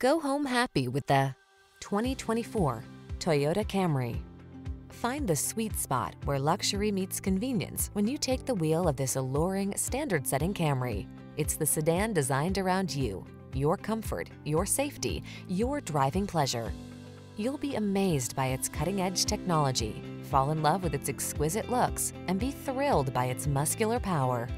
Go home happy with the 2024 Toyota Camry. Find the sweet spot where luxury meets convenience when you take the wheel of this alluring, standard-setting Camry. It's the sedan designed around you, your comfort, your safety, your driving pleasure. You'll be amazed by its cutting-edge technology, fall in love with its exquisite looks, and be thrilled by its muscular power.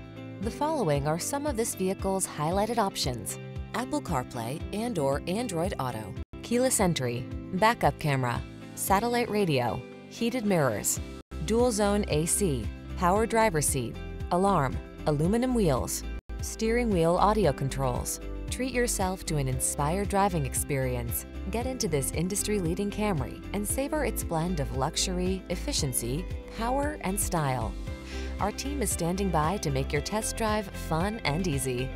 The following are some of this vehicle's highlighted options. Apple CarPlay and or Android Auto, keyless entry, backup camera, satellite radio, heated mirrors, dual zone AC, power driver seat, alarm, aluminum wheels, steering wheel audio controls. Treat yourself to an inspired driving experience. Get into this industry-leading Camry and savor its blend of luxury, efficiency, power, and style. Our team is standing by to make your test drive fun and easy.